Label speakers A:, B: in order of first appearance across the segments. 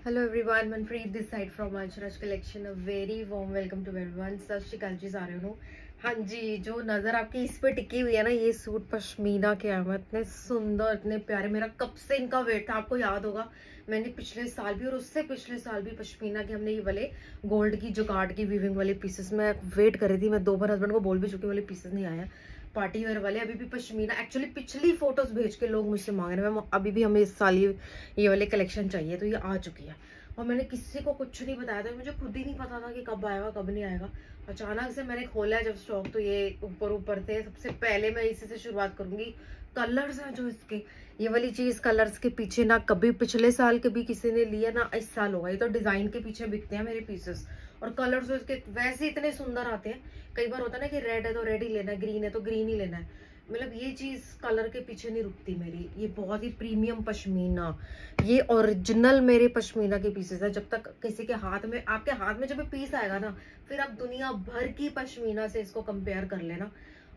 A: Hello everyone Manpreet this side from Anshraj collection a very warm welcome to everyone Sat Sri Akal ji सारे हो हाँ जी, जो नज़र आपकी इस पे टिकी हुई है ना, ये सूट पश्मीना के है। इतने सुंदर, इतने प्यारे, मेरा कब से इनका वेट था, आपको याद होगा। मैंने पिछले साल भी और उससे पिछले साल भी पश्मीना के हमने ये वाले गोल्ड की, जुगाड़ की वीविंग वाले पीसेस में वेट कर रही थी, मैं दो बार हस्बैंड को बोल भी चुकी वाले पीसेस नहीं आया पार्टी वेयर वाले अभी भी पश्मीना एक्चुअली पिछली फ़ोटोज़ भेज के लोग मुझसे मांग रहे हैं। मैम, अभी भी हमें इस साल ये ये वाले कलेक्शन चाहिए तो ये आ चुकी है। और मैंने किसी को कुछ नहीं बताया था, मुझे खुद ही नहीं पता था कि कब आएगा, कब नहीं आएगा। अचानक से मैंने खोला जब स्टॉक तो ये ऊपर ऊपर थे। सबसे पहले मैं इसी से शुरुआत करूँगी। कलर्स हैं जो इसके, ये वाली चीज़ कलर्स के पीछे ना कभी पिछले साल कभी किसी ने लिया ना इस साल होगा। ये तो डिज़ाइन के पीछे बिकते हैं मेरे पीसेस और कलर्स तो इसके वैसे इतने सुंदर आते हैं। कई बार होता है ना कि रेड है तो रेड ही लेना है ग्रीन है तो ग्रीन ही लेना है। मतलब ये चीज़ कलर के पीछे नहीं रुकती मेरी। ये बहुत ही प्रीमियम पश्मीना। ये ओरिजिनल मेरे पश्मीना के पीसेस है। जब तक किसी के हाथ में, आपके हाथ में जब पीस आएगा ना, फिर आप दुनिया भर की पश्मीना से इसको कंपेयर कर लेना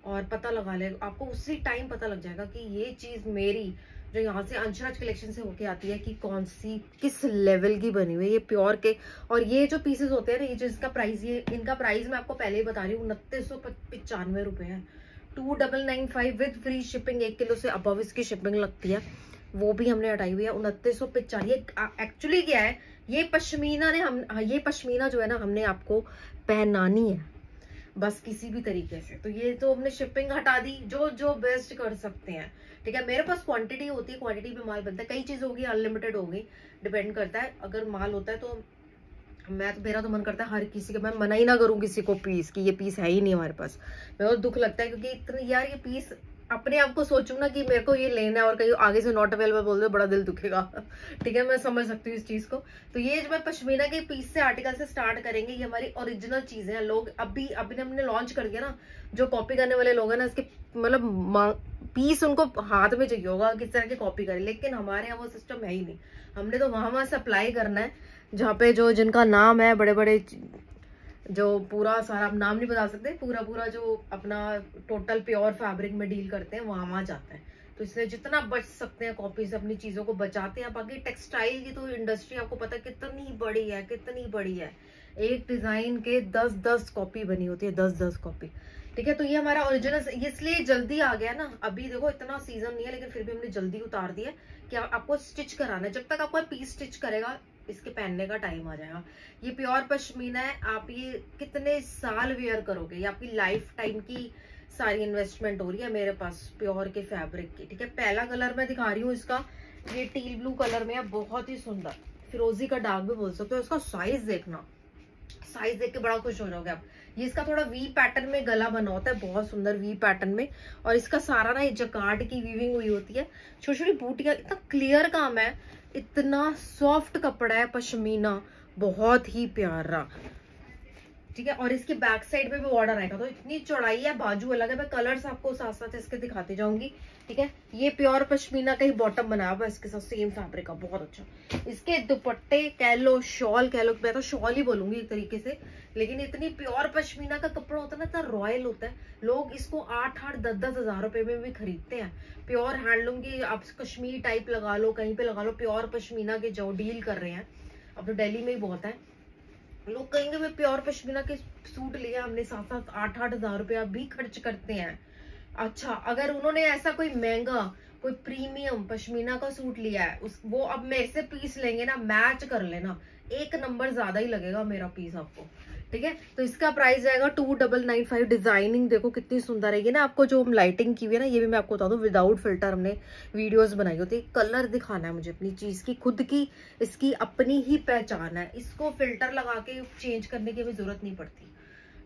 A: और पता लगा ले। आपको उसी टाइम पता लग जाएगा कि ये चीज़ मेरी जो यहाँ से अंशराज कलेक्शन से होके आती है कि कौन सी किस लेवल की बनी हुई है ये प्योर के। और ये जो पीसेस होते हैं ना ये जो इसका प्राइस ये इनका प्राइस मैं आपको पहले ही बता रही हूँ उनतीस सौ पचानवे रुपए है। Two double nine five with free shipping एक किलो से अबव इसकी शिपिंग लगती है। वो भी हमने हटाई हुई है उनतीस सौ ये एक्चुअली क्या है ये पश्मीना ने हम हाँ, ये पश्मीना जो है ना हमने आपको पहनानी है बस किसी भी तरीके से। तो ये तो हमने शिपिंग हटा दी जो जो बेस्ट कर सकते हैं। ठीक है, मेरे पास क्वांटिटी होती है क्वांटिटी में माल बनता है। कई चीज़ होगी अनलिमिटेड होगी डिपेंड करता है। अगर माल होता है तो मैं तो मेरा तो मन करता है हर किसी का, मैं मना ही ना करूँ किसी को पीस कि, ये पीस है ही नहीं हमारे पास। मेरे को दुख लगता है क्योंकि इतने, यार ये पीस अपने आप को सोचू ना कि मेरे को ये लेना है और कहीं आगे से नॉट अवेलेबल बोल दो, बड़ा दिल दुखेगा। ठीक है, मैं समझ सकती हूँ इस चीज़ को। तो ये जो मैं पश्मीना के पीस से आर्टिकल से स्टार्ट करेंगे, ये हमारी ओरिजिनल चीज़ें हैं। लोग अभी अभी हमने लॉन्च कर दिया ना, जो कॉपी करने वाले लोग हैं ना, इसके मतलब पीस उनको हाथ में चाहिए होगा किस तरह की कॉपी करें। लेकिन हमारे यहाँ वो सिस्टम है ही नहीं। हमने तो वहाँ वहाँ सप्लाई करना है, जहाँ पे जो जिनका नाम है बड़े बड़े जो पूरा सारा, आप नाम नहीं बता सकते पूरा पूरा जो अपना टोटल प्योर फैब्रिक में डील करते हैं वहाँ वहाँ जाता है। तो इसलिए जितना बच सकते हैं कॉपी से अपनी चीज़ों को बचाते हैं। बाकी टेक्सटाइल की तो इंडस्ट्री आपको पता है कितनी बड़ी है, कितनी बड़ी है। एक डिज़ाइन के दस दस कॉपी बनी होती है दस दस कॉपी ठीक है तो ये हमारा ओरिजिनल इसलिए जल्दी आ गया ना। अभी देखो, इतना सीज़न नहीं है, लेकिन फिर भी हमने जल्दी उतार दिया कि आपको स्टिच कराना है। जब तक आपको पीस स्टिच करेगा इसके पहनने का टाइम आ जाएगा। ये प्योर पश्मीना है, आप ये कितने साल वेयर करोगे? ये आपकी लाइफ टाइम की सारी इन्वेस्टमेंट हो रही है मेरे पास प्योर के फैब्रिक की, ठीक है? पहला कलर मैं दिखा रही हूँ इसका। ये टील ब्लू कलर में है, बहुत ही सुंदर। फिरोजी का डार्क भी बोल सकते हो, इसका साइज़ देखना। साइज़ देख के बड़ा खुश हो जाओगे आप। ये इसका थोड़ा वी पैटर्न में गला बना होता है, बहुत सुंदर वी पैटर्न में। और इसका सारा ना ये जकार्ड की वीविंग हुई होती है। छोटी छोटी बूटियाँ, इतना क्लियर काम है। इतना सॉफ्ट कपड़ा है पश्मीना, बहुत ही प्यारा। ठीक है, और इसके बैक साइड पे भी बॉर्डर आएगा तो इतनी चौड़ाई है, बाजू अलग है, मैं कलर्स आपको साथ साथ इसके दिखाती जाऊँगी। ठीक है? ये प्योर पश्मीना का ही बॉटम बनाया हुआ इसके साथ सेम फैब्रिक का बहुत अच्छा। इसके दुपट्टे कह लो शॉल कह लो मैं तो शॉल ही बोलूँगी एक तरीके से, लेकिन इतनी प्योर पश्मीना का कपड़ा होता है ना, इतना रॉयल होता है। लोग इसको आठ आठ दस दस हज़ार रुपए में भी खरीदते हैं। प्योर हैंडलूम की आप कश्मीर टाइप लगा लो, कहीं पे लगा लो प्योर पश्मीना के जो डील कर रहे हैं। अब तो डेली में ही बहुत है। लोग कहेंगे, मैं प्योर पश्मीना के सूट लिया हमने सात सात आठ आठ हज़ार रुपया भी खर्च करते हैं। अच्छा अगर उन्होंने ऐसा कोई महँगा, कोई प्रीमियम पश्मीना का सूट लिया है, उस, वो अब मेरे से पीस लेंगे ना मैच कर लेना। एक नंबर ज़्यादा ही लगेगा मेरा पीस आपको, ठीक है? तो इसका प्राइस जाएगा two double nine five designing देखो कितनी सुंदर है। ये ना आपको जो हम लाइटिंग की हुई है ना, ये भी मैं आपको बता दूँ विदाउट फ़िल्टर हमने वीडियोस बनाई होती है। कलर दिखाना है मुझे अपनी चीज़ की, खुद की, इसकी अपनी ही पहचान है। इसको फ़िल्टर लगा के चेंज करने की भी ज़रूरत नहीं पड़ती,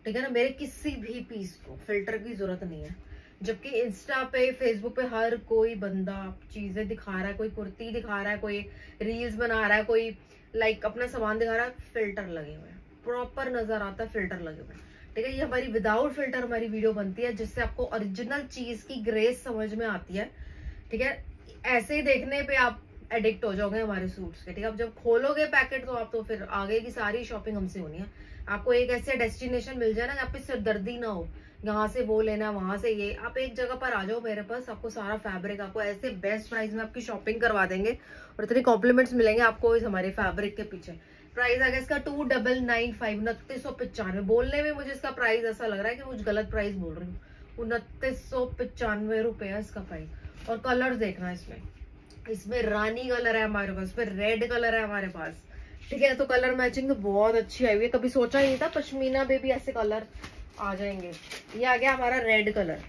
A: ठीक है ना? मेरे किसी भी पीस को फ़िल्टर की ज़रूरत नहीं है। जबकि इंस्टा पे फेसबुक पे हर कोई बंदा चीज़ें दिखा रहा है, कोई कुर्ती दिखा रहा है, कोई रील्स बना रहा है, कोई लाइक अपना सामान दिखा रहा है फ़िल्टर लगे हुए हैं। प्रॉपर नज़र आता है फ़िल्टर लगे हुए ठीक है, ये हमारी विदाउट फ़िल्टर हमारी वीडियो बनती है, जिससे आपको ओरिजिनल चीज़ की ग्रेस समझ में आती है। ठीक है, ऐसे ही देखने पे आप एडिक्ट हो जाओगे हमारे सूट्स के। ठीक है, अब जब खोलोगे पैकेट तो आप तो फिर आगे की सारी शॉपिंग हमसे होनी है। आपको एक ऐसे डेस्टिनेशन मिल जाए ना जहाँ पे सिरदर्दी ना हो। यहाँ से वो लेना, वहाँ से ये। आप एक जगह पर आ जाओ मेरे पास, आपको सारा फैब्रिक आपको ऐसे बेस्ट प्राइस में आपकी शॉपिंग करवा देंगे और इतने कॉम्प्लीमेंट्स मिलेंगे आपको इस हमारे फैब्रिक के पीछे। प्राइस आ गया इसका टू डबल नाइन फाइव उनतीस सौ पचानवे। बोलने में मुझे इसका प्राइस ऐसा लग रहा है कि कुछ गलत प्राइस बोल रही हूँ। उनतीस सौ पचानवे रुपए है इसका प्राइस और कलर देखना इसमें। इसमें रानी कलर है हमारे पास इसमें रेड कलर है हमारे पास। ठीक है तो कलर मैचिंग तो बहुत अच्छी आई हुई है। कभी सोचा ही नहीं था, पश्मीना में भी ऐसे कलर आ जाएँगे। ये आ गया हमारा रेड कलर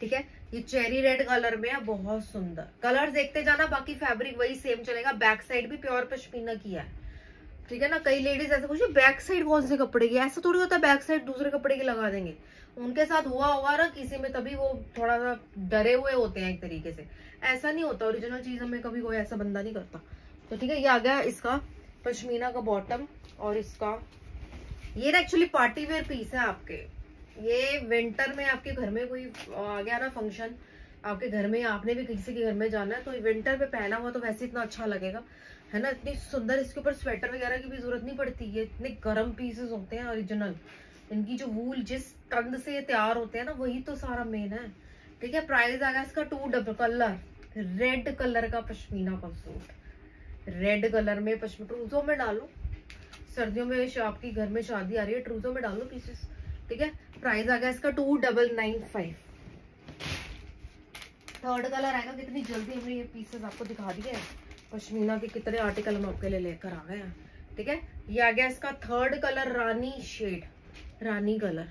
A: ठीक है? ये चेरी रेड कलर में है, बहुत सुंदर। कलर देखते जाना, बाकी फैब्रिक वही सेम चलेगा। बैक साइड भी प्योर पश्मीना की है। ठीक है ना? कई लेडीज़ ऐसे पूछे बैक साइड कौन से कपड़े की ऐसा थोड़ी होता है बैक साइड दूसरे कपड़े की लगा देंगे। उनके साथ हुआ होगा ना, किसी में तभी वो थोड़ा सा डरे हुए होते हैं एक तरीके से। ऐसा नहीं होता ओरिजिनल चीज़ हमें कभी कोई ऐसा बंदा नहीं करता। तो ठीक है, ये आ गया इसका पश्मीना का बॉटम और इसका ये ना एक्चुअली पार्टी वेयर पीस है आपके। ये विंटर में आपके घर में कोई आ गया ना फ़ंक्शन आपके घर में आपने भी किसी के घर में जाना है तो विंटर में पहना हुआ तो वैसे इतना अच्छा लगेगा। है ना? इतनी सुंदर इसके ऊपर स्वेटर वगैरह की भी ज़रूरत नहीं पड़ती। है इतने गर्म पीसेस होते हैं ओरिजिनल इनकी जो वूल जिस तंद से ये तैयार होते हैं ना, वही तो सारा मेन है। ठीक है? प्राइस आ गया इसका two double colour red colour का पश्मीना का सूट रेड कलर में पश्मीना में डालो। सर्दियों में आपकी घर में शादी आ रही है ट्रूजो में डालो पीसेस ठीक है? प्राइस आ गया इसका two double nine five third colour आएगा, कितनी जल्दी हमने ये पीसेस आपको दिखा दिए पश्मीना के कितने आर्टिकल हम आपके लिए लेकर आ गए हैं, ठीक है? ये आ गया इसका थर्ड कलर रानी शेड रानी कलर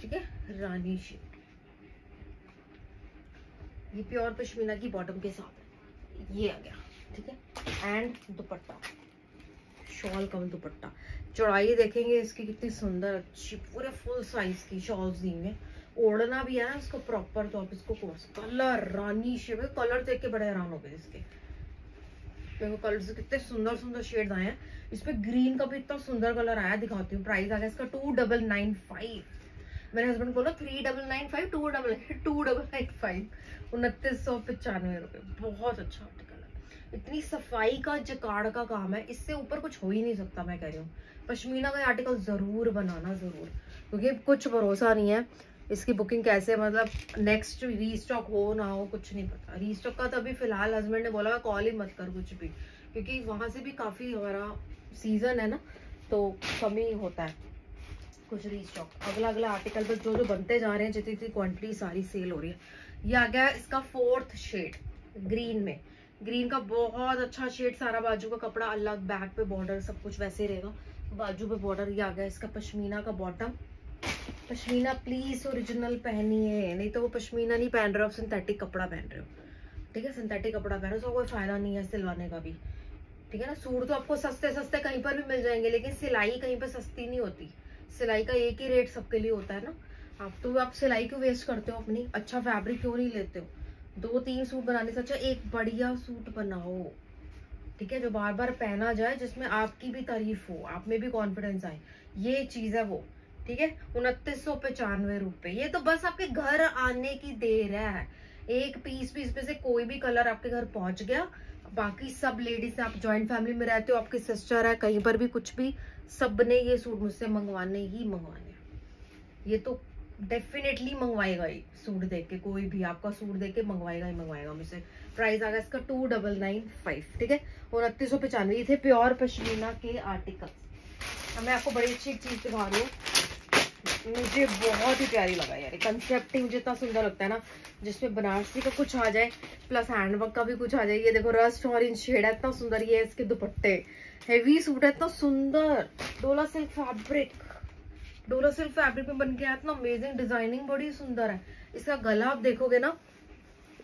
A: ठीक है? रानी शेड ये प्योर पश्मीना की बॉटम के साथ ये आ गया। ठीक है? And dupatta. Shawl cum dupatta. चौड़ाई देखेंगे इसकी कितनी सुंदर, अच्छी, पूरे फुल साइज़ की शॉल्स दी हैं। ओढ़ना भी है ना इसको प्रॉपर तो आप इसको कलर रानी शेड कलर देख के बड़े हैरान हो गए इसके। देखो कलर से कितने सुंदर सुंदर शेड आए हैं। इसपे ग्रीन का भी इतना सुंदर कलर आया, दिखाती हूँ प्राइस आ गया इसका टू डबल नाइन फाइव मेरे हस्बैंड बोला three double nine five two double two double nine five उनतीस सौ पचानवे रुपए, बहुत अच्छा। है इतनी सफ़ाई का, जकाड़ का काम है, इससे ऊपर कुछ हो ही नहीं सकता, मैं कह रही हूँ। पश्मीना का आर्टिकल ज़रूर बनाना, ज़रूर। क्योंकि कुछ भरोसा नहीं है इसकी बुकिंग कैसे मतलब नेक्स्ट रीस्टॉक हो ना हो, कुछ नहीं पता। रीस्टॉक का तो अभी फ़िलहाल हस्बैंड ने बोला कॉल ही मत कर कुछ भी। क्योंकि वहाँ से भी काफ़ी हमारा सीज़न है ना तो कमी होता है कुछ रीस्टॉक अगला अगला आर्टिकल पर जो जो बनते जा रहे हैं जितनी जितनी क्वान्टिटी सारी सेल हो रही है। ये आ गया इसका फोर्थ शेड ग्रीन में। ग्रीन का बहुत अच्छा शेड सारा बाजू का कपड़ा, अलग बैक पे बॉर्डर सब कुछ वैसे रहेगा। बाजू पे बॉर्डर ये आ गया इसका, पश्मीना का बॉटम पश्मीना प्लीज़ ओरिजिनल पहनिए। नहीं तो वो पश्मीना नहीं पहन रहे हो सिंथेटिक कपड़ा पहन रहे हो। ठीक है? सिंथेटिक कपड़ा पहन रहे हो कोई फ़ायदा नहीं है सिलवाने का भी। ठीक है ना? सूट तो आपको सस्ते सस्ते कहीं पर भी मिल जाएँगे, लेकिन सिलाई कहीं पर सस्ती नहीं होती। सिलाई का एक ही रेट सबके लिए होता है ना। आप तो आप सिलाई क्यों वेस्ट करते हो अपनी? अच्छा फैब्रिक क्यों नहीं लेते हो? दो तीन सूट बनाने से अच्छा एक बढ़िया सूट बनाओ, ठीक है? जो बार बार पहना जाए, जिसमें आपकी भी तारीफ़ हो, आप में भी कॉन्फिडेंस आए। ये चीज़ है वो, ठीक है? उनतीस सौ पचानवे रुपए। ये तो बस आपके घर आने की देर है। एक पीस पीस पे से कोई भी कलर आपके घर पहुँच गया। बाकी सब लेडीज़ आप ज्वाइंट फैमिली में रहते हो, आपकी सिस्टर है, कहीं पर भी कुछ भी, सबने ये सूट मुझसे मंगवाने ही मंगवाने ये तो डेफिनेटली मंगवाएगा ही सूट देख के, कोई भी आपका सूट देख के मंगवाएगा ही मंगवाएगा मुझसे। प्राइस आ गया इसका टू डबल नाइन फाइव ठीक है? उनतीस सौ पचानवे, ये थे प्योर पश्मीना के आर्टिकल मैं आपको बड़ी अच्छी चीज़ दिखा रही हूँ। मुझे बहुत ही प्यारी लगा यार कंसेप्ट मुझे इतना सुंदर लगता है ना, जिसमें बनारसी का कुछ आ जाए प्लस हैंडवर्क का भी कुछ आ जाए। ये देखो रस्ट ऑरेंज शेड है इतना सुंदर ये इसके दुपट्टे। हेवी सूट है, इतना सुंदर। Dola silk fabric Dola silk fabric में बन के आया, इतना अमेजिंग डिज़ाइनिंग बड़ी सुंदर है। इसका गला आप देखोगे ना,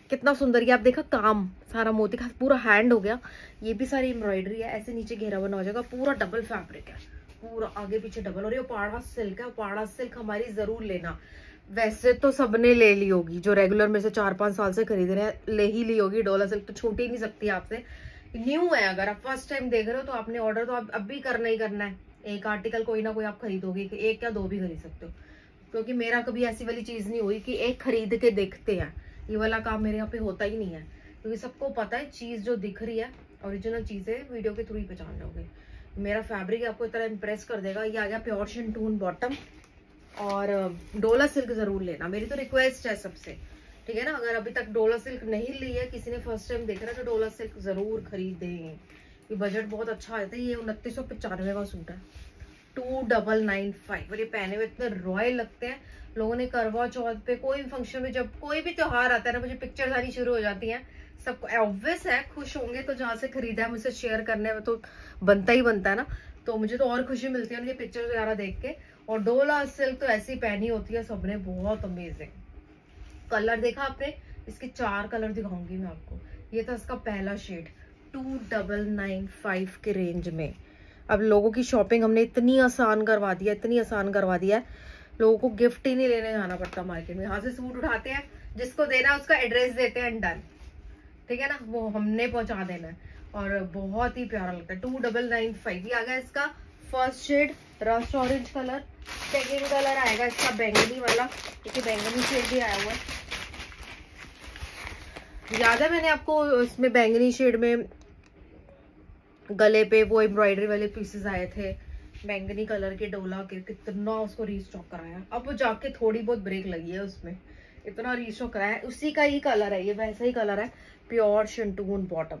A: कितना सुंदर, ये आप देखा काम, सारा मोती का, पूरा हैंड हो गया। ये भी सारी एम्ब्रॉयडरी है, ऐसे नीचे घेरा बना हो जाएगा, पूरा डबल फैब्रिक है। पूरा आगे पीछे डबल और ये पाड़ा सिल्क है पाड़ा सिल्क हमारी ज़रूर लेना। वैसे तो सबने ले ली होगी, जो रेगुलर में से चार पाँच साल से खरीद रहे हैं, ले ही ली होगी। डोला सिल्क तो छूट ही नहीं सकती आपसे। न्यू है, अगर आप फ़र्स्ट टाइम देख रहे हो तो आपने ऑर्डर तो आप अब भी करना ही करना है। एक आर्टिकल कोई ना कोई आप खरीदोगे एक या दो भी खरीद सकते हो। क्योंकि मेरा कभी ऐसी वाली चीज़ नहीं हुई कि एक खरीद के देखते हैं। ये वाला काम मेरे यहाँ पे होता ही नहीं है। क्योंकि सबको पता है, चीज़ जो दिख रही है ओरिजिनल चीज़ वीडियो के थ्रू ही पहचान लोगे। मेरा फैब्रिक आपको इतना इम्प्रेस कर देगा। ये आ गया प्योर शिंटून बॉटम और डोला सिल्क ज़रूर लेना। मेरी तो रिक्वेस्ट है सबसे। ठीक है ना? अगर अभी तक डोला सिल्क नहीं ली है, किसी ने फ़र्स्ट टाइम देख रहा है तो डोला सिल्क ज़रूर खरीदें। ये बजट बहुत अच्छा आता है ये उनतीस सौ पचानवे का सूट है। टू डबल नाइन फाइव और ये पहने हुए इतने रॉयल लगते हैं। लोगों ने करवा चौथ पे, कोई भी फ़ंक्शन में जब कोई भी त्योहार आता है ना, मुझे पिक्चर आनी शुरू हो जाती हैं। सबको ऑब्वियस है, खुश होंगे तो जहाँ से खरीदा है, मुझसे शेयर करने में तो बनता ही बनता है ना। तो मुझे तो और खुशी मिलती है उनके पिक्चर वगैरह देख के। और डोला सिल्क तो ऐसी पहनी होती है, सबने, बहुत अमेजिंग कलर देखा आपने? इसके चार कलर दिखाऊँगी मैं आपको। ये था इसका पहला shade two double nine five के रेंज में। अब लोगों की शॉपिंग हमने इतनी आसान करवा दिया इतनी आसान करवा दिया है। लोगों को गिफ्ट ही नहीं लेने जाना पड़ता मार्केट में। यहाँ से सूट उठाते हैं, जिसको देना उसका एड्रेस देते हैं डन ठीक है ना? वो हमने पहुँचा देना है। और बहुत ही प्यारा लगता है। टू डबल नाइन फाइव ये आ गया इसका। First shade rust orange colour second colour आएगा इसका बैंगनी वाला, क्योंकि बैंगनी शेड भी आया हुआ है। याद है मैंने आपको इसमें बैंगनी शेड में गले पे वो एम्ब्रॉयडरी वाले पीसेस आए थे बैंगनी कलर के डोला के, कितना उसको रीस्टॉक कराया। अब वो जाके थोड़ी बहुत ब्रेक लगी है उसमें। इतना रीस्टॉक कराया। उसी का ही कलर है, ये वैसा ही कलर है प्योर शंटून बॉटम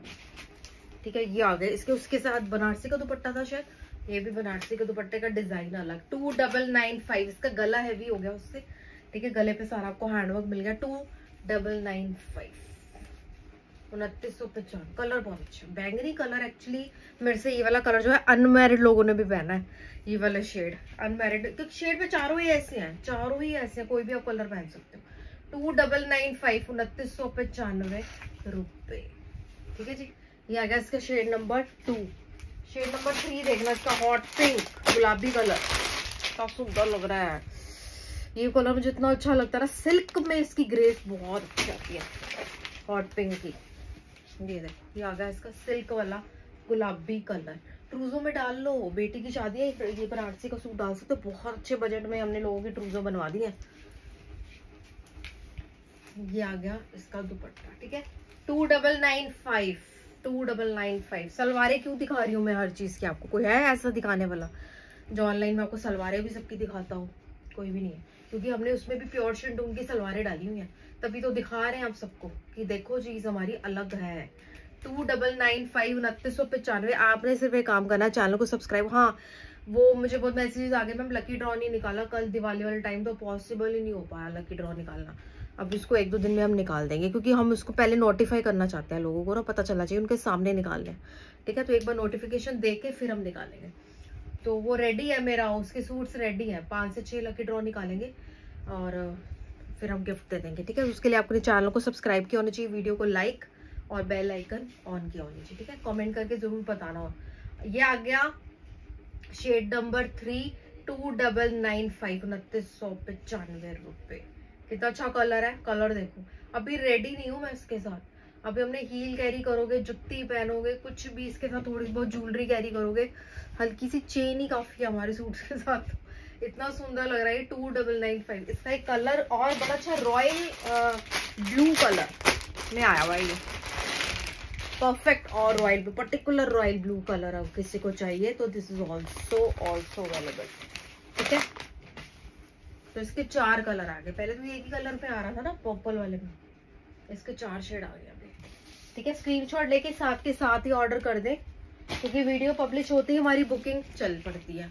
A: ठीक है, ये आ गए। इसके, उसके साथ बनारसी का दुपट्टा था शायद। ये भी बनारसी के दुपट्टे का डिज़ाइन अलग। टू डबल नाइन फाइव इसका गला हैवी हो गया उससे। ठीक है, गले पे सारा आपको हैंडवर्क मिल गया। टू डबल नाइन फाइव उनतीस सौ पचान कलर बहुत अच्छा बैंगनी कलर एक्चुअली मेरे से ये वाला कलर जो है अनमेरिड लोगों ने भी पहना है। ये वाला शेड अनमेरिड क्योंकि शेड में चारों ही ऐसे हैं, चारों ही ऐसे हैं, कोई भी आप कलर पहन सकते हो। टू डबल नाइन फाइव उनतीस सौ पचानवे रुपए। ठीक है जी? ये आ गया इसका shade number two shade number three देखना, इसका हॉट पिंक गुलाबी कलर काफ़ी सुंदर लग रहा है। ये कलर मुझे इतना अच्छा लगता है ना सिल्क में इसकी ग्रेस बहुत अच्छी आती है हॉट पिंक की। ये ये आ गया इसका सिल्क वाला गुलाबी कलर। ट्रूजो में डाल लो। बेटी की शादी है, ये बनारसी का सूट डाल सकते हो। बहुत अच्छे बजट में हमने लोगों की ट्रूजो बनवा दी है। ये आ गया इसका दुपट्टा, ठीक है? Two double nine five two double nine five सलवारे क्यों दिखा रही हूँ मैं हर चीज़ की आपको? कोई है ऐसा दिखाने वाला? जो ऑनलाइन में आपको सलवारें भी सबकी दिखाता हूँ। कोई भी नहीं है। क्योंकि हमने उसमें भी प्योर शिंटून की सलवारें डाली हुई हैं। तभी तो दिखा रहे हैं आप सबको कि देखो चीज़ हमारी अलग है। टू डबल नाइन फाइव उनतीस सौ पचानवे, आपने सिर्फ़ एक काम करना चैनल को सब्सक्राइब हाँ वो मुझे बहुत मैसेज आ गए, मैम लकी ड्रॉ नहीं निकाला, कल दिवाली वाले टाइम तो पॉसिबल ही नहीं हो पाया लकी ड्रॉ निकालना। अब इसको एक दो दिन में हम निकाल देंगे, क्योंकि हम उसको पहले नोटिफाई करना चाहते हैं लोगों को ना पता चलना चाहिए, उनके सामने निकाल लें ठीक है तो एक बार नोटिफिकेशन दे फिर हम निकालेंगे। तो वो रेडी है मेरा, उसके सूट्स रेडी है। पाँच से छः लकी ड्रॉ निकालेंगे और फिर हम गिफ्ट दे देंगे, ठीक है? उसके लिए आपने चैनल को सब्सक्राइब किया होना चाहिए वीडियो को लाइक और बेल आइकन ऑन किया होना चाहिए, ठीक है? कमेंट करके ज़रूर बताना। हो ये आ गया shade number three two double nine five उनतीस सौ पचानवे रुपए। कितना अच्छा कलर है कलर देखो। अभी रेडी नहीं हूँ मैं इसके साथ। अभी हमने हील कैरी करोगे, जुत्ती पहनोगे, कुछ भी इसके साथ थोड़ी बहुत ज्वेलरी कैरी करोगे, हल्की सी चेन ही काफ़ी है हमारे सूट के साथ। इतना सुंदर लग रहा है टू डबल नाइन फाइव इसका एक कलर और बड़ा अच्छा रॉयल ब्लू कलर में आया हुआ ये। परफेक्ट और royal blue particular royal blue colour अब किसी को चाहिए तो this is also also available ठीक है? तो इसके चार कलर आ गए। पहले तो एक ही कलर पे आ रहा था ना पर्पल वाले में। इसके चार शेड आ अभी ठीक है? स्क्रीनशॉट लेके साथ के साथ ही ऑर्डर कर दे, क्योंकि वीडियो पब्लिश होती ही हमारी बुकिंग चल पड़ती है,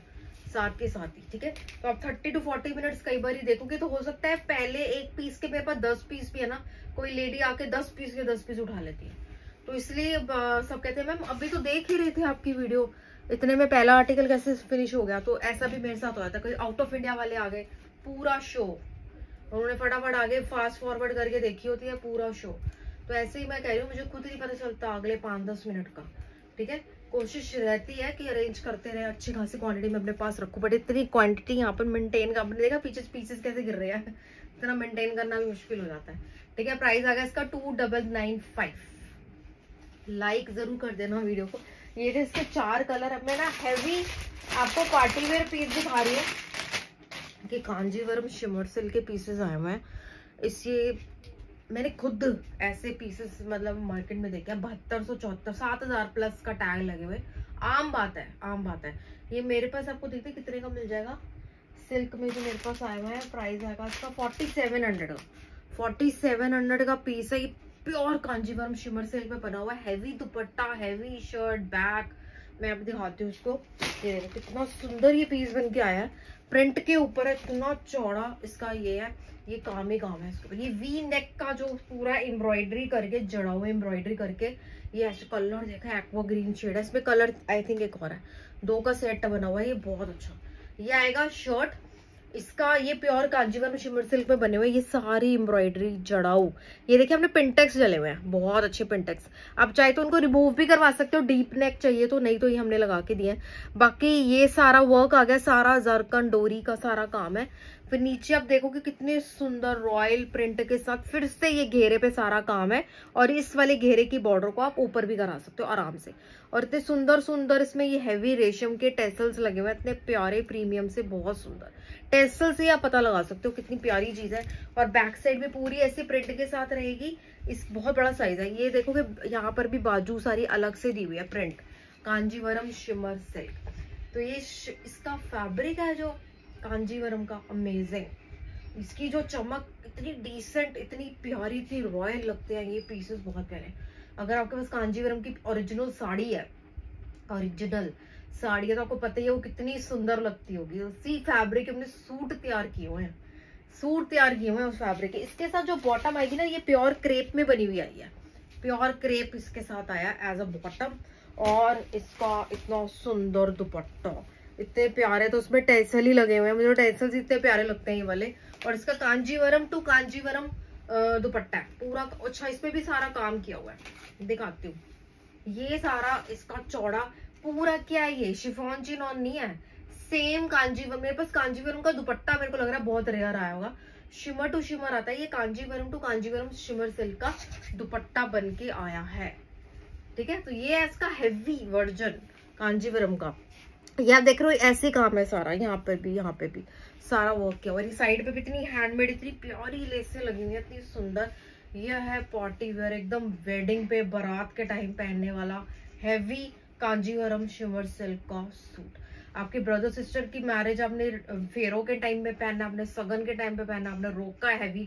A: साथ के साथ ही, ठीक है? तो आप थर्टी टू फोर्टी मिनट्स कई बार ही देखोगे तो हो सकता है पहले एक पीस के मेरे पास दस पीस भी है ना, कोई लेडी आके दस पीस के दस पीस उठा लेती है। तो इसलिए सब कहते हैं, मैम, अभी तो देख ही रहे थे आपकी वीडियो इतने में पहला आर्टिकल कैसे फिनिश हो गया? तो ऐसा भी मेरे साथ होया था, कोई आउट ऑफ़ इंडिया वाले आ गए, पूरा शो उन्होंने फटाफट आगे फास्ट फॉरवर्ड करके देखी होती है, पूरा शो तो ऐसे ही मैं कह रही हूँ, मुझे खुद नहीं पता चलता अगले पाँच दस मिनट का, ठीक है? कोशिश रहती है कि अरेंज करते रहे, अच्छी खासी क्वांटिटी में अपने पास रखो बट इतनी क्वांटिटी यहाँ पर मेंटेन कर अपने देखा पीछे पीसेस कैसे गिर रहे हैं, इतना मेंटेन करना भी मुश्किल हो जाता है, ठीक है? प्राइस आ गया इसका two double nine five like ज़रूर कर देना वीडियो को। ये जो इसके चार कलर अब मैं ना हैवी आपको पार्टी वेयर पीस दिखा रही है, कि कांजीवरम शिमर सिल्क के पीसेस आए हुए हैं। इस मैंने खुद ऐसे पीसेस मतलब मार्केट में देखे बहत्तर सौ, चौहत्तर सात हज़ार प्लस का टैग लगे हुए आम बात है, आम बात है। ये मेरे पास आपको देखते कितने का मिल जाएगा। सिल्क में जो मेरे पास आया हुआ है प्राइस आएगा इसका फोर्टी सेवन हंड्रेड का फोर्टी सेवन हंड्रेड का पीस है, ये प्योर कांजीवरम शिमर सिल्क में बना हुआ heavy dupatta heavy shirt back मैं अब दिखाती हूँ उसको। कितना सुंदर ये पीस बन के आया है। प्रिंट के ऊपर है, इतना चौड़ा इसका ये है, ये काम ही काम है इसके। ये वी नेक का जो पूरा एम्ब्रॉयडरी करके, जड़ा हुआ एम्ब्रॉयडरी करके, ये ऐसे कलर देखा एक्वा ग्रीन शेड है। इसमें कलर आई थिंक एक और है। दो का सेट बना हुआ है, ये बहुत अच्छा। ये आएगा शर्ट इसका ये प्योर कांजीवरम शिमर सिल्क में बने हुए ये सारी एम्ब्रॉयडरी जड़ाऊ। ये देखिए हमने पिंटेक्स जले हुए हैं, बहुत अच्छे पिंटेक्स आप चाहे तो उनको रिमूव भी करवा सकते हो डीप नेक चाहिए तो नहीं तो ये हमने लगा के दिए बाकी ये सारा वर्क आ गया, सारा जरकन, डोरी का सारा काम है। फिर नीचे आप देखोगे कितने सुंदर रॉयल प्रिंट के साथ फिर से ये घेरे पे सारा काम है और इस वाले घेरे की बॉर्डर को आप ऊपर भी करा सकते हो आराम से। और इतने सुंदर सुंदर इसमें ये हैवी रेशम के टेसल्स लगे हुए हैं, इतने प्यारे प्रीमियम से बहुत सुंदर। टेसल से आप पता लगा सकते हो कितनी प्यारी चीज़ है और बैक साइड में पूरी ऐसी प्रिंट के साथ रहेगी। इस बहुत बड़ा साइज़ है। ये देखोगे यहाँ पर भी बाजू सारी अलग से दी हुई है प्रिंट कांजीवरम शिमर सिल्क तो ये इसका फैब्रिक है जो कांजीवरम का अमेजिंग इसकी जो चमक इतनी डिसेंट इतनी प्यारी इतनी रॉयल लगते हैं, ये पीसेस बहुत प्यारे अगर आपके पास कांजीवरम की ओरिजिनल साड़ी है ओरिजिनल साड़ी है तो आपको पता ही है वो कितनी सुंदर लगती होगी। उसी फैब्रिक के हमने सूट तैयार किए हुए हैं। सूट तैयार किए हुए हैं उस फैब्रिक के। इसके साथ जो बॉटम आएगी ना, ये प्योर क्रेप में बनी हुई आई है। प्योर क्रेप इसके साथ आया एज अ बॉटम और इसका इतना सुंदर दुपट्टा। इतने प्यारे तो उसमें टेंसल ही लगे हुए हैं। मुझे टेंसल इतने प्यारे लगते हैं ये वाले। और इसका कांजीवरम टू कांजीवरम दुपट्टा है। पूरा अच्छा इसमें भी सारा काम किया हुआ है। दिखाती हूँ। ये सारा इसका चौड़ा, पूरा क्या है ये? शिफोन चिनॉन नहीं है। सेम कांजीवरम, मेरे पास कांजीवरम का दुपट्टा मेरे को लग रहा है बहुत रेयर आया होगा। शिमर टू शिमर आता है। ये Kanjeevaram to Kanjeevaram shimmer silk का दुपट्टा बन के आया है। ठीक है? तो ये है इसका हेवी वर्जन कांजीवरम का। यहाँ देख रहे हो, ऐसे काम है सारा, यहाँ पे भी, यहाँ पे भी। सारा वर्क किया और साइड पे भी इतनी हैंडमेड इतनी प्योरी लेसे लगी हुई है, इतनी सुंदर। यह है पार्टी वेयर एकदम वेडिंग पे बारात के टाइम पहनने वाला हैवी कांजीवरम शिवर सिल्क का सूट आपके ब्रदर सिस्टर की मैरिज आपने फेरों के टाइम पे पहना आपने सगन के टाइम पे पहना आपने रोका हैवी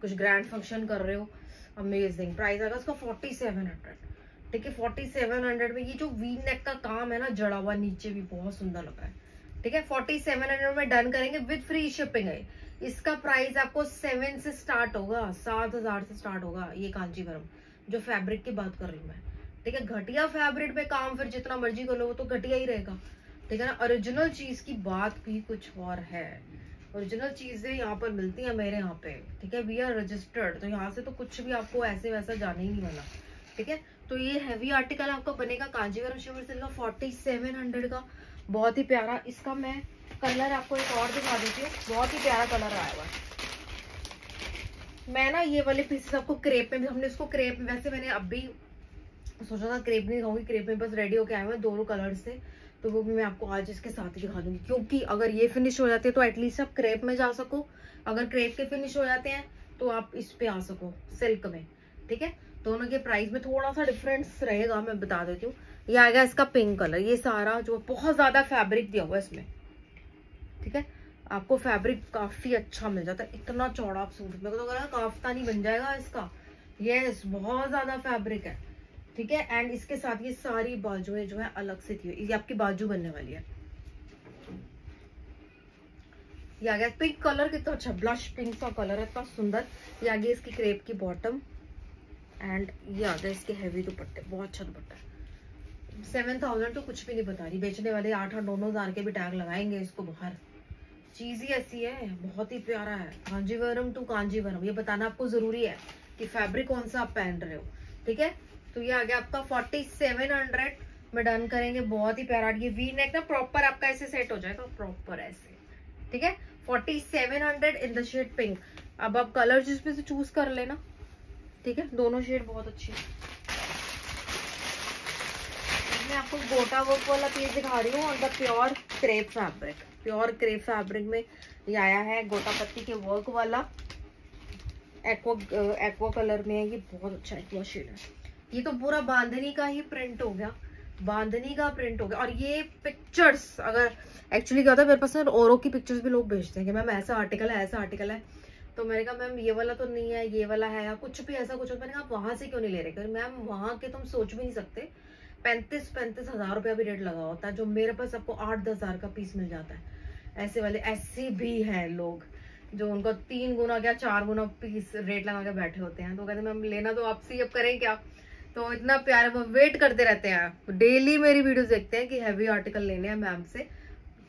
A: कुछ ग्रैंड फ़ंक्शन कर रहे हो अमेजिंग प्राइस आएगा उसका फोर्टी सेवन हंड्रेड ठीक है फोर्टी सेवन हंड्रेड में ये जो वी नेक का काम है ना, जड़ा हुआ नीचे भी बहुत सुंदर लगा है। ठीक है फोर्टी सेवन हंड्रेड में डन करेंगे विद फ्री शिपिंग है। इसका प्राइस आपको सेवन से स्टार्ट होगा, सात हज़ार से स्टार्ट होगा ये कांचीवरम जो फैब्रिक की बात कर रही हूँ मैं। ठीक है, घटिया फैब्रिक में काम फिर जितना मर्ज़ी कर लो, वो तो घटिया ही रहेगा। ठीक है ना ओरिजिनल चीज़ की बात भी कुछ और है। ओरिजिनल चीज़ें यहाँ पर मिलती है मेरे यहाँ पे। ठीक है वी आर रजिस्टर्ड तो यहाँ से तो कुछ भी आपको ऐसे वैसा जाने ही नहीं वाला। ठीक है तो ये हैवी आर्टिकल आपको बनेगा कांजीवरम शिवर सिल्क का फोर्टी सेवन हंड्रेड का। बहुत ही प्यारा। इसका मैं कलर आपको एक और दिखा देती हूँ। बहुत ही प्यारा कलर आया हुआ मैं ना ये वाले पीसेस आपको क्रेप में हमने इसको क्रेप वैसे मैंने अभी सोचा था क्रेप नहीं दिखाऊँगी क्रेप में बस रेडी होके आए हुए दोनों कलर से। तो वो भी मैं आपको आज इसके साथ ही दिखा दूँगी। क्योंकि अगर ये फिनिश हो जाते हैं तो एटलीस्ट आप क्रेप में जा सको। अगर क्रेप के फिनिश हो जाते हैं तो आप इस पे आ सको सिल्क में। ठीक है? दोनों के प्राइस में थोड़ा सा डिफरेंस रहेगा, मैं बता देती हूँ। ये आ गया इसका पिंक कलर ये सारा जो बहुत ज़्यादा फैब्रिक दिया हुआ है इसमें। ठीक है? आपको फैब्रिक काफ़ी अच्छा मिल जाता है। इतना चौड़ा सूट मेरे को तो काफ्ता नहीं बन जाएगा इसका। यस बहुत ज़्यादा फैब्रिक है। ठीक है? एंड इसके साथ ये सारी बाजुएँ जो है अलग से थी। ये आपकी बाजू बनने वाली है। ये आ गया पिंक कलर कितना अच्छा ब्लश पिंक सा कलर है, इतना सुंदर। ये आ गया इसकी क्रेप की बॉटम एंड ये आता है इसके हैवी दुपट्टे, बहुत अच्छा दुपट्टा है। सेवन थाउज़ेंड तो कुछ भी नहीं बता रही। बेचने वाले आठ आठ दोनों हज़ार के भी टैग लगाएँगे इसको बाहर। चीज़ ही ऐसी है, बहुत ही प्यारा है। कांजीवरम टू कांजीवरम, ये बताना आपको ज़रूरी है कि फैब्रिक कौन सा आप पहन रहे हो, ठीक है? तो ये आ गया आपका फोर्टी सेवन हंड्रेड में डन करेंगे, बहुत ही प्यारा। ये वी नेक ना प्रॉपर आपका ऐसे सेट हो जाएगा प्रॉपर ऐसे, ठीक है? Forty seven hundred in the shade pink अब आप कलर जिसमें से चूज़ कर लेना। ठीक है? दोनों शेड बहुत अच्छी मैं आपको गोटा वर्क वाला पीस दिखा रही हूँ और the pure crepe fabric pure crepe fabric में ये आया है गोटा पत्ती के वर्क वाला. एक्वा एक्वा कलर में है ये बहुत अच्छा एक्वा शेड है। ये तो पूरा बांधनी का ही प्रिंट हो गया। बांधनी का प्रिंट हो गया। और ये पिक्चर्स अगर एक्चुअली क्या होता है, मेरे पास ना औरों की पिक्चर्स भी लोग भेजते हैं कि मैम ऐसा आर्टिकल है, ऐसा आर्टिकल है। तो मैंने कहा, मैम, ये वाला तो नहीं है, ये वाला है। या कुछ भी ऐसा कुछ मैंने कहा वहाँ से क्यों नहीं ले रहे? मैम, वहाँ के तुम सोच भी नहीं सकते। पैंतीस पैंतीस हज़ार रुपया भी रेट लगा होता है, जो मेरे पास आपको आठ, दस हज़ार का पीस मिल जाता है। ऐसे वाले, ऐसे भी हैं लोग, जो उनको तीन गुना क्या, चार गुना पीस रेट लगा के बैठे होते हैं। तो कहते मैम, लेना तो आपसे अब करें क्या? तो इतना प्यार वेट करते रहते हैं। डेली मेरी वीडियोस देखते हैं कि हैवी आर्टिकल लेने हैं मैम से।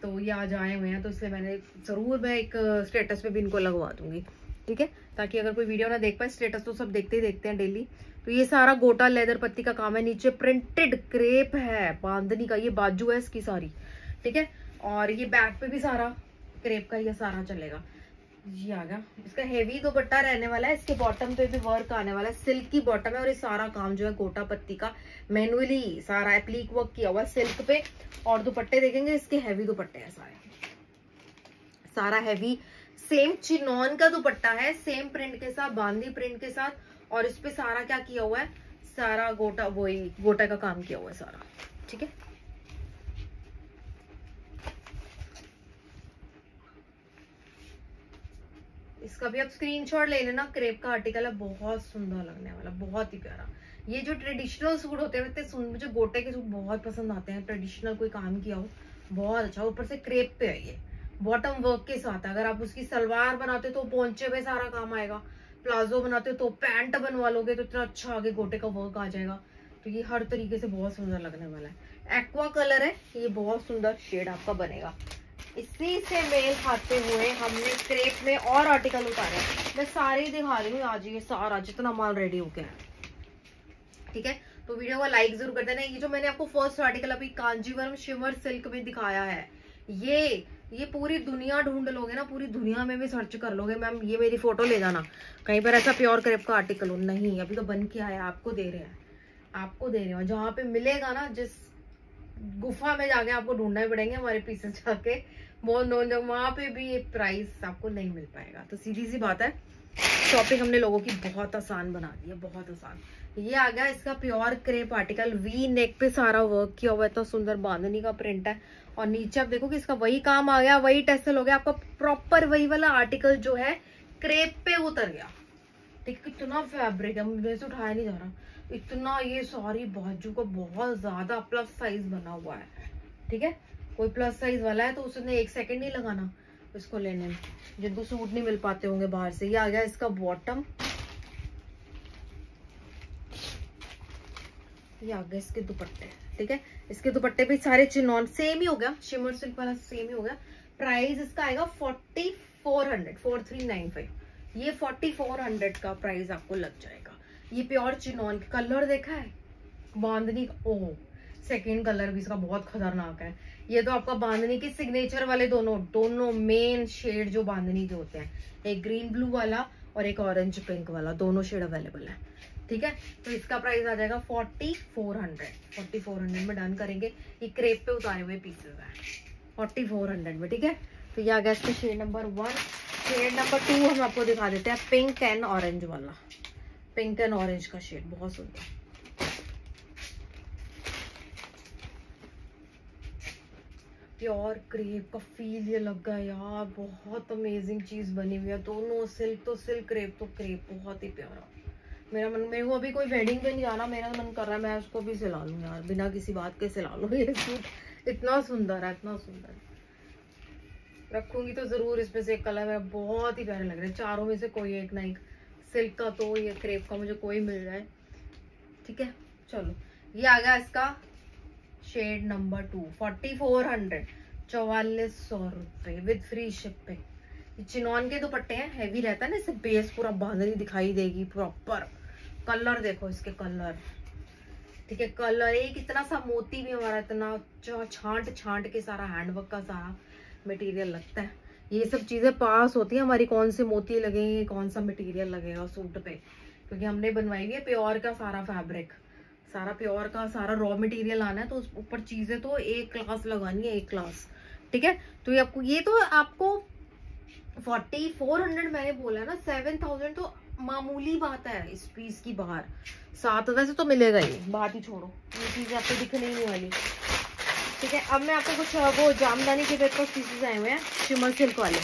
A: तो ये आज आए हुए हैं तो इसलिए मैंने ज़रूर मैं एक स्टेटस पे भी इनको लगवा दूँगी, ठीक है? ताकि अगर कोई वीडियो ना देख पाए स्टेटस तो सब देखते ही देखते हैं डेली तो ये सारा गोटा लेदर पत्ती का काम है, नीचे प्रिंटेड क्रेप है, बांधनी का, ये बाजू है इसकी सारी, ठीक है? और ये बैक पे भी सारा क्रेप का ये सारा चलेगा। जी आ गया। इसका हेवी दुपट्टा रहने वाला है। इसके बॉटम पे भी वर्क आने वाला है। सिल्क की बॉटम है और ये सारा काम जो है गोटा पत्ती का मैनुअली सारा एप्लीक वर्क किया हुआ सिल्क पे। और दुपट्टे देखेंगे, इसके हैवी दुपट्टे हैं सारे। सारा हैवी सेम चिनॉन का दुपट्टा है। सेम प्रिंट के साथ, बांदी प्रिंट के साथ। और इस पे सारा क्या किया हुआ है? सारा गोटा वही गोटा का काम किया हुआ है सारा। ठीक है? इसका भी आप स्क्रीनशॉट ले लेना क्रेप का आर्टिकल है, बहुत सुंदर लगने वाला, बहुत ही प्यारा। ये जो ट्रेडिशनल सूट होते हैं, इतने मुझे गोटे के सूट बहुत पसंद आते हैं ट्रेडिशनल कोई काम किया हो, बहुत अच्छा ऊपर से क्रेप पे है ये। बॉटम वर्क के साथ अगर आप उसकी सलवार बनाते हो तो पहुँचे पे सारा काम आएगा, प्लाजो बनाते हो तो पैंट बनवा लोगे तो इतना अच्छा आगे गोटे का वर्क आ जाएगा। तो ये हर तरीके से बहुत सुंदर लगने वाला है। एक्वा कलर है, ये बहुत सुंदर शेड आपका बनेगा। इसी से मेल खाते हुए हमने क्रेप में और आर्टिकल उतारे। मैं सारे दिखा रही हूँ आज ये सारा, जितना माल रेडी हो गया है ठीक है? तो वीडियो को लाइक ज़रूर कर देना। ये जो मैंने आपको फ़र्स्ट आर्टिकल अभी कांजीवरम शिमर सिल्क में दिखाया है, ये ये पूरी दुनिया ढूंढ लोगे ना, पूरी दुनिया में भी सर्च कर लोगे। मैम, ये मेरी फ़ोटो ले जाना। कहीं पर ऐसा प्योर क्रेप का आर्टिकल हो, नहीं, अभी तो बन के आया आपको दे रहे हैं। आपको दे रहे हो। जहाँ पे मिलेगा ना, जिस गुफा में जाके आपको ढूंढना ही पड़ेंगे, हमारे पीसेस जाके। बहुत नॉन जगह, वहाँ पे भी ये प्राइस आपको नहीं मिल पाएगा। तो सीधी सी बात है शॉपिंग हमने लोगों की बहुत आसान बना दी है, बहुत आसान। ये आ गया इसका pure crepe article V neck पे सारा वर्क किया हुआ है तो सुंदर बांधनी का प्रिंट है। और नीचे आप देखो कि इसका वही काम आ गया, वही टेस्टल हो गया, आपका प्रॉपर वही वाला आर्टिकल जो है क्रेप पे उतर गया। ठीक कितना फैब्रिक है मुझे उठाया नहीं जा रहा। इतना ये सॉरी बाजू का बहुत ज़्यादा प्लस साइज़ बना हुआ है। ठीक है? कोई प्लस साइज़ वाला है तो उसने एक सेकंड नहीं लगाना इसको लेने। में जिनको सूट नहीं मिल पाते होंगे बाहर से। ये आ गया इसका बॉटम ये आ गया इसके दुपट्टे। ठीक है? इसके दुपट्टे भी सारे चिनॉन। सेम ही हो गया। शिमर सिल्क वाला सेम ही हो गया। प्राइस इसका आएगा forty four hundred four three nine five ये फोर्टी फोर हंड्रेड का प्राइस आपको लग जाएगा। ये प्योर चिनॉन कलर देखा है? बांधनी ओ सेकेंड कलर भी इसका बहुत खतरनाक है। ये तो आपका बांधनी के सिग्नेचर वाले दोनों दोनों मेन शेड जो बांधनी के होते हैं। एक ग्रीन ब्लू वाला और एक ऑरेंज पिंक वाला, दोनों शेड अवेलेबल है। ठीक है? तो इसका प्राइस आ जाएगा forty four hundred forty four hundred में डन करेंगे। ये क्रेप पे उतारे हुए पीसेज है। फोर्टी फोर हंड्रेड में, ठीक है? तो ये आ गया इसका shade number one shade number two हम आपको दिखा देते हैं पिंक एंड ऑरेंज वाला। पिंक एंड ऑरेंज का शेड, बहुत सुंदर। प्योर क्रेप का फील ये लग गया यार, बहुत अमेजिंग चीज़ बनी हुई है। दोनों सिल्क तो सिल्क क्रेप तो क्रेप बहुत ही प्यारा मेरा मन, मेरे को अभी कोई वेडिंग पे नहीं जाना, मेरा मन कर रहा है, मैं उसको भी सिला लूँ यार, बिना किसी बात के सिला लूँ ये सूट इतना सुंदर है, इतना सुंदर। रखूँगी तो ज़रूर इसमें से कलर है, बहुत ही प्यारे लग रहे हैं। चारों में से कोई एक ना एक सिल्क का तो ये क्रेप का मुझे कोई मिल जाए ठीक है, चलो। ये आ गया इसका shade number two forty four hundred चौवालीस सौ रुपए विद फ्री शिपिंग चिनॉन के दुपट्टे हैं हैवी रहता है ना इसे बेस पूरा बांधनी दिखाई देगी प्रॉपर कलर देखो इसके कलर ठीक है कलर एक इतना सा मोती भी हमारा इतना छांट छांट के सारा हैंडवर्क का सारा मटेरियल लगता है। ये सब चीज़ें पास होती है। हमारी कौन से मोती लगेंगे कौन सा मटेरियल लगेगा सूट पे? क्योंकि हमने बनवाई है प्योर का सारा फैब्रिक सारा प्योर का सारा रॉ मटेरियल आना है तो उस ऊपर चीज़ें तो एक क्लास लगानी है, एक क्लास ठीक है? तो ये आपको, ये तो आपको फोर्टी फोर हंड्रेड मैंने बोला ना सेवन थाउज़ेंड तो मामूली बात है इस पीस की बाहर। सात हज़ार से तो मिलेगा ही। बात ही छोड़ो, ये चीज़ें आपको दिखने ही नहीं वाली। ठीक है, अब मैं आपको कुछ, वो जामदानी के पास पीसेस आए हुए हैं, शिमर सिल्क वाले।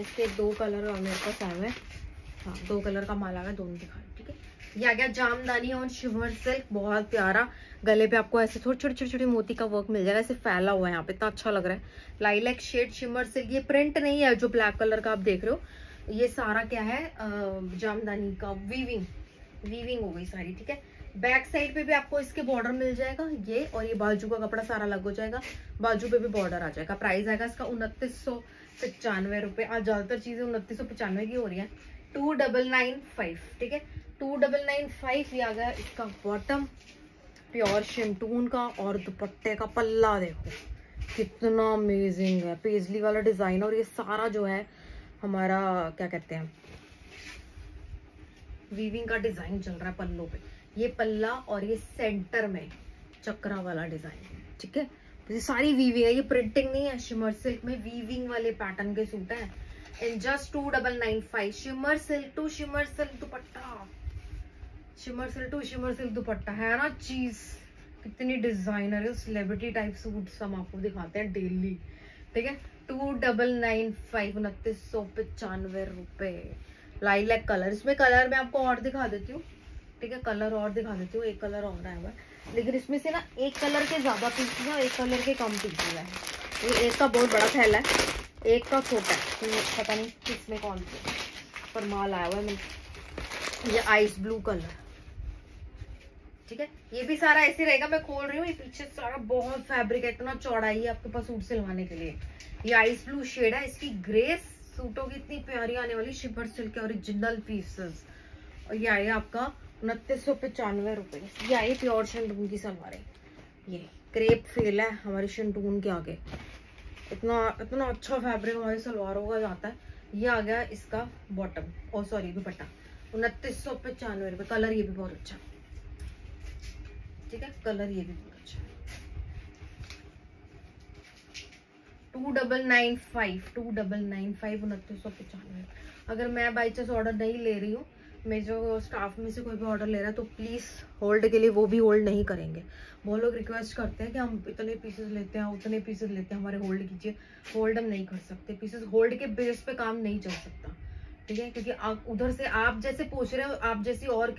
A: इसके दो कलर मेरे पास आए हुए हैं। हाँ दो कलर का माल गया दोनों दिखा ठीक है? ये आ गया जामदानी और शिमर सिल्क, बहुत प्यारा। गले पे आपको ऐसे थोड़ी छोटी छोटी छोटी मोती का वर्क मिल जाएगा, ऐसे फैला हुआ है यहाँ पे, इतना अच्छा लग रहा है। लाइलैक शेड शिमर सिल्क ये प्रिंट नहीं है जो ब्लैक कलर का आप देख रहे हो। ये सारा क्या है? जामदानी का वीविंग वीविंग हो गई सारी, ठीक है? बैक साइड पे भी आपको इसके बॉर्डर मिल जाएगा, ये और ये बाजू का कपड़ा सारा अलग हो जाएगा। बाजू पे भी बॉर्डर आ जाएगा। प्राइस आएगा इसका उनतीस सौ पचानवे रुपए। आज ज़्यादातर चीज़ें उनतीस सौ पचानवे की हो रही है। टू डबल नाइन फाइव, ठीक है? टू डबल नाइन फाइव ये आ गया इसका बॉटम प्योर शिमटून का और दुपट्टे का पल्ला देखो। कितना अमेजिंग है। पेजली वाला डिज़ाइन और ये सारा जो है, हमारा, क्या कहते हैं? वीविंग का डिज़ाइन चल रहा है पल्लों पे। ये पल्ला और ये सेंटर में चक्रा वाला डिज़ाइन ठीक है? ये सारी वीविंग है, ये प्रिंटिंग नहीं है शिमर सिल्क में वीविंग वाले पैटर्न के सूट है। In just two double nine five shimmer silk to shimmer silk dupatta. Shimmer silk to shimmer silk dupatta, है ना? चीज़ कितनी डिज़ाइनर है सेलिब्रिटी टाइप सूट हम आपको दिखाते हैं डेली ठीक है? टू डबल नाइन फाइव उनतीस सौ पचानवे रुपए। लाइलैक कलर इसमें कलर मैं आपको और दिखा देती हूँ। ठीक है कलर और दिखा देती हूँ, एक कलर और आया हुआ है लेकिन इसमें से ना एक कलर के ज़्यादा पीस है एक कलर के कम पीस है। ये एक का बहुत बड़ा थैला है, एक का छोटा है। तो पता नहीं किसमें कौन से पर माल आया हुआ है ये आइस ब्लू कलर ठीक है? ये भी सारा ऐसे रहेगा, मैं खोल रही हूँ। ये पीछे सारा बहुत फैब्रिक है इतना चौड़ाई है आपके पास सूट सिलवाने के लिए। ये आइस ब्लू शेड है, इसकी ग्रेस सूटों की इतनी प्यारी आने वाली शिपर सिल्क के ओरिजिनल पीसेस और ये आई आपका उनतीस सौ पचानवे रुपए। ये प्योर शंटून की सलवार ये क्रेप फेल है हमारी शंटून के आगे। इतना इतना अच्छा फैब्रिक हमारी सलवारों का जाता है। ये आ गया इसका बॉटम और सॉरी, दुपट्टा। उनतीस सौ पचानवे रुपए। कलर ये भी बहुत अच्छा। ठीक है, कलर ये भी बहुत अच्छा। Two double nine five, two double nine five, उनतीस सौ पचानवे। अगर मैं बाई चांस ऑर्डर नहीं ले रही हूँ मैं जो स्टाफ में से कोई भी ऑर्डर ले रहा है तो प्लीज़ होल्ड के लिए वो भी होल्ड नहीं करेंगे। बहुत लोग रिक्वेस्ट करते हैं कि हम इतने पीसेस लेते हैं, उतने पीसेस लेते हैं, हमारे होल्ड कीजिए। होल्ड हम नहीं कर सकते। पीसेस होल्ड के बेस पे काम नहीं चल सकता। ठीक है? क्योंकि आप उधर से आप जैसे पूछ रहे हो, आप जैसी और